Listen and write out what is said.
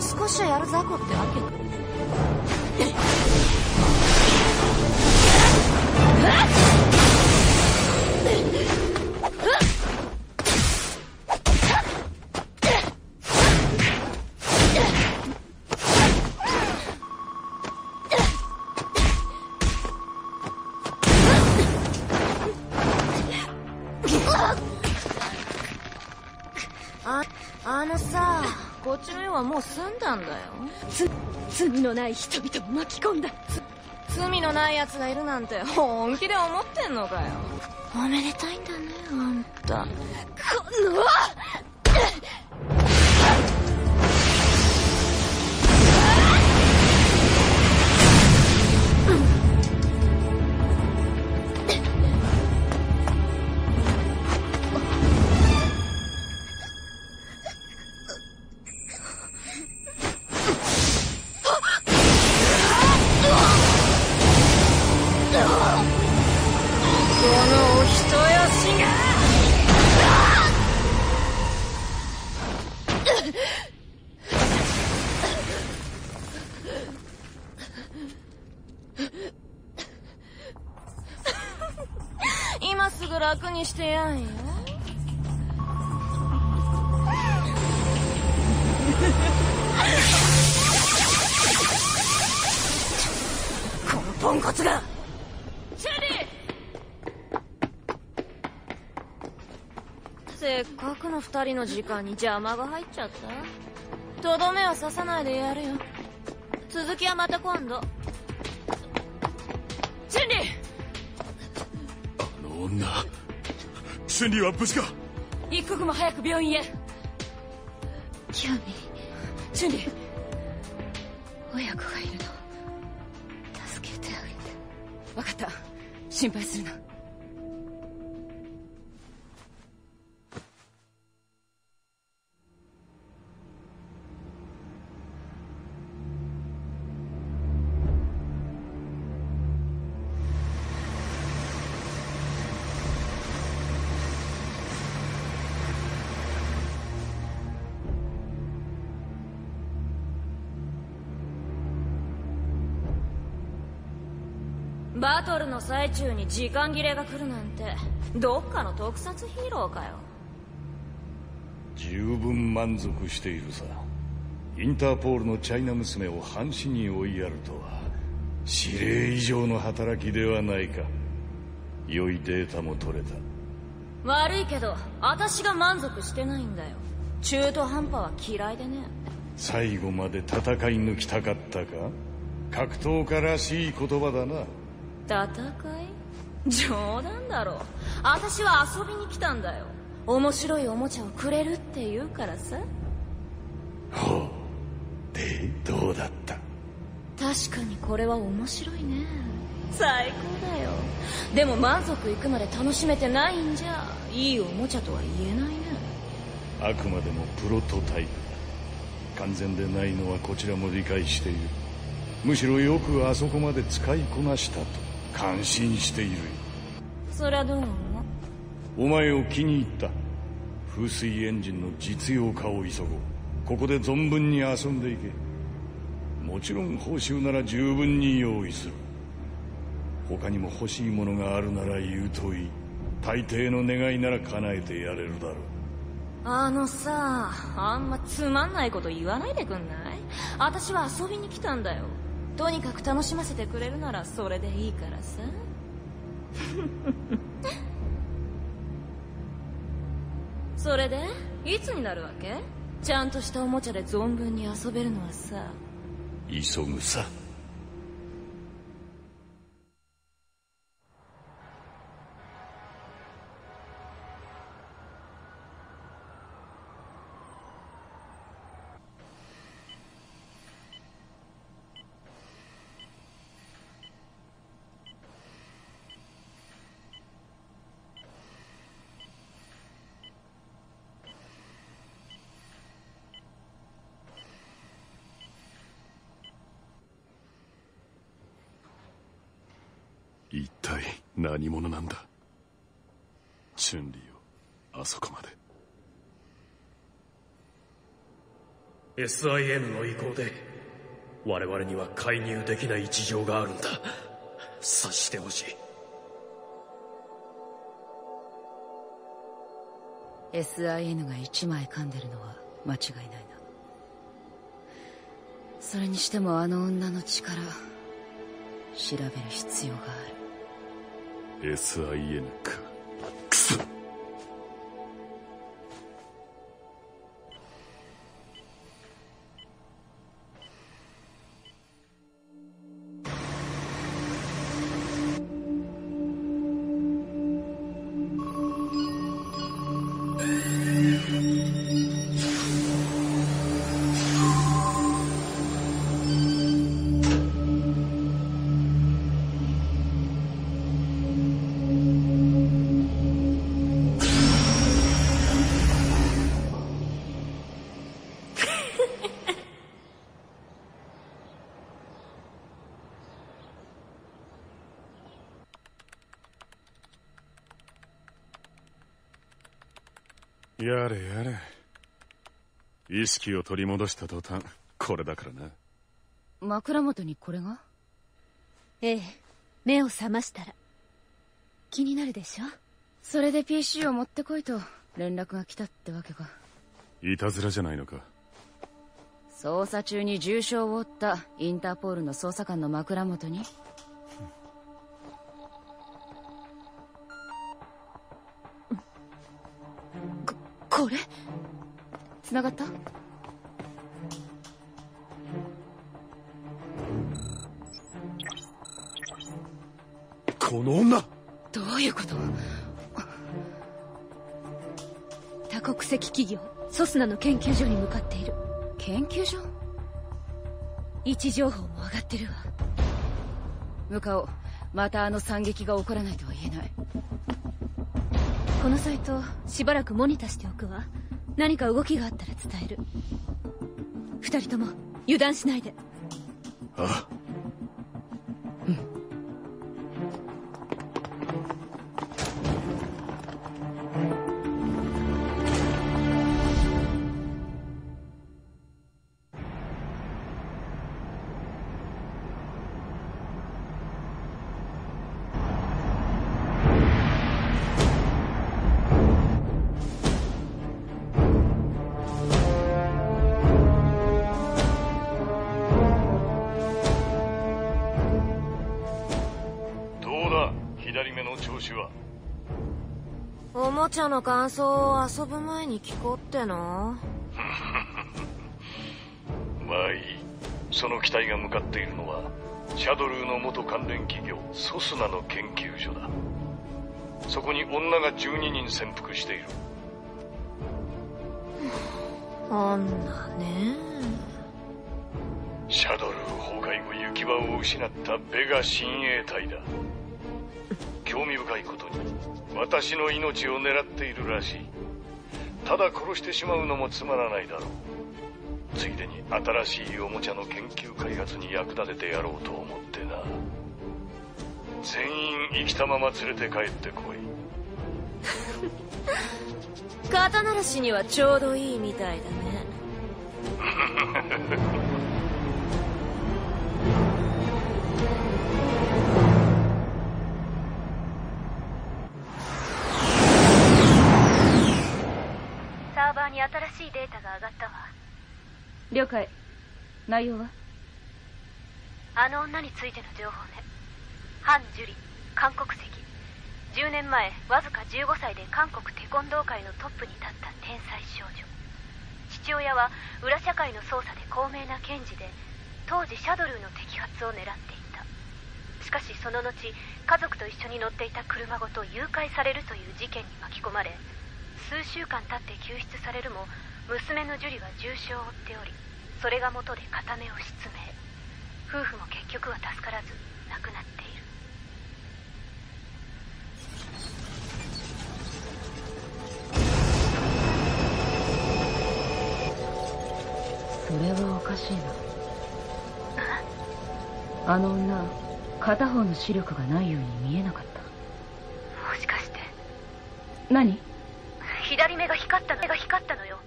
少しはやる雑魚ってわけ。はもう済んだんだよ。つ罪のない人々を巻き込んだ。罪のない奴がいるなんて本気で思ってんのかよ。おめでたいんだねあんた。この楽にしてやんよ。このポンコツが。チェリー！せっかくの二人の時間に邪魔が入っちゃった？とどめは刺さないでやるよ。続きはまた今度女。シェンリーは無事か？一刻も早く病院へ。キャミチェンリー。親子がいるの助けてあげて。分かった。心配するなバトルの最中に時間切れが来るなんてどっかの特撮ヒーローかよ。十分満足しているさ。インターポールのチャイナ娘を半死に追いやるとは指令以上の働きではないか。良いデータも取れた。悪いけど私が満足してないんだよ。中途半端は嫌いでね。最後まで戦い抜きたかったか？格闘家らしい言葉だな戦い？冗談だろ。私は遊びに来たんだよ。面白いおもちゃをくれるって言うからさ。ほう。でどうだった？確かにこれは面白いね。最高だよ。でも満足いくまで楽しめてないんじゃ。いいおもちゃとは言えないね。あくまでもプロトタイプ。だ完全でないのはこちらも理解している。むしろよくあそこまで使いこなしたと感心している。よそりゃどうなの？お前を気に入った。風水エンジンの実用化を急ごう。ここで存分に遊んでいけ。もちろん報酬なら十分に用意する。他にも欲しいものがあるなら言うといい。大抵の願いなら叶えてやれるだろう。あのさあんまつまんないこと言わないでくんない？私は遊びに来たんだよとにかく楽しませてくれるならそれでいいからさ。それでいつになるわけ？ちゃんとしたおもちゃで存分に遊べるのはさ。急ぐさ。一体何者なんだ？チュンリーをあそこまで。SIN の意向で我々には介入できない事情があるんだ。察してほしい。SIN が一枚噛んでるのは間違いないな。それにしてもあの女の力調べる必要がある SIN かクソやれやれ。意識を取り戻した途端これだからな。枕元にこれが？ええ。目を覚ましたら。気になるでしょ？それで PC を持ってこいと連絡が来たってわけか。いたずらじゃないのか。捜査中に重傷を負ったインターポールの捜査官の枕元にここれ？繋がった？この女。どういうこと？多国籍企業ソスナの研究所に向かっている。研究所？位置情報も上がってるわ。向かおう。またあの惨劇が起こらないとは言えないこのサイトしばらくモニタしておくわ。何か動きがあったら伝える。二人とも油断しないで。ああ。左目の調子は？おもちゃの感想を遊ぶ前に聞こうっての？まあいいその機体が向かっているのはシャドルーの元関連企業ソスナの研究所だ。そこに女が12人潜伏している。女ね。シャドルー崩壊後行き場を失ったベガ親衛隊だ興味深いことに私の命を狙っているらしい。ただ殺してしまうのもつまらないだろう。ついでに新しいおもちゃの研究開発に役立ててやろうと思ってな。全員生きたまま連れて帰ってこい。肩慣らしにはちょうどいいみたいだね データが上がったわ。了解。内容は？あの女についての情報ね。ハン・ジュリ韓国籍。10年前わずか15歳で韓国テコンドー界のトップに立った天才少女。父親は裏社会の捜査で高名な検事で当時シャドルーの摘発を狙っていた。しかしその後家族と一緒に乗っていた車ごと誘拐されるという事件に巻き込まれ数週間経って救出されるも娘のジュリは重傷を負っておりそれが元で片目を失明。夫婦も結局は助からず亡くなっている。それはおかしいな。あ？の女片方の視力がないように見えなかった。もしかして。何？左目が光ったの目が光ったのよ